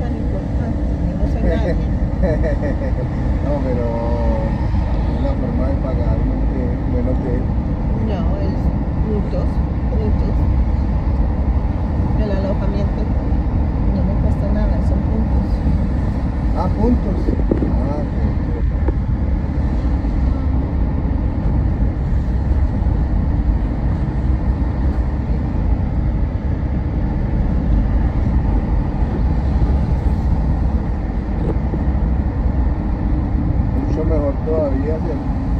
tan importante, no se engañe. no, pero una forma de pagar que bueno que no es juntos, juntos. El alojamiento no me cuesta nada, son puntos. Ah, puntos. mejor todavía.